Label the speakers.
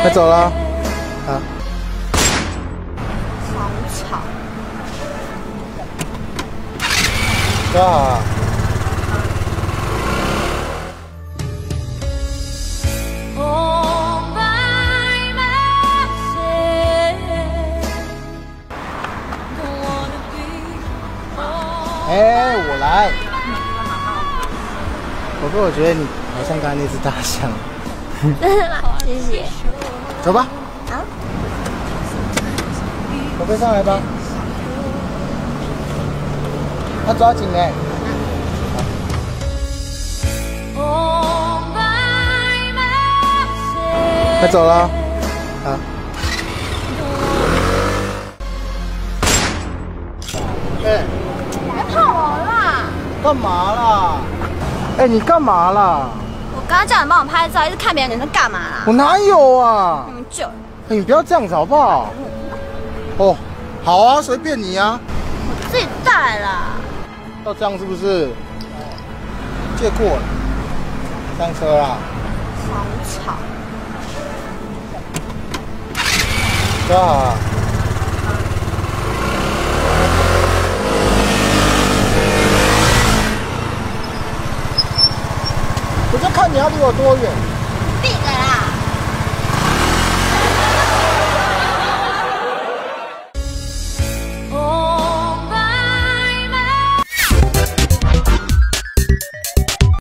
Speaker 1: 快走了，啊！
Speaker 2: 好吵。
Speaker 1: 多好啊！哎，我来。不过，我觉得你好像刚才那只大象。
Speaker 2: 谢谢。
Speaker 1: 走吧。啊。宝贝，上来吧。要抓紧嘞。快走了。啊。哎。
Speaker 2: 别碰我啦！
Speaker 1: 干嘛啦？哎，你干嘛啦？
Speaker 2: 我刚刚叫你帮我拍照，一直看别人，你在干嘛啦？
Speaker 1: 我哪有啊？
Speaker 2: 你们就……哎，
Speaker 1: 你不要这样子好不好？哦，好啊，随便你啊。
Speaker 2: 我自己带啦。
Speaker 1: 要这样是不是？借过了，上车啦。
Speaker 2: 好吵。
Speaker 1: 多好我就看你要离我多远。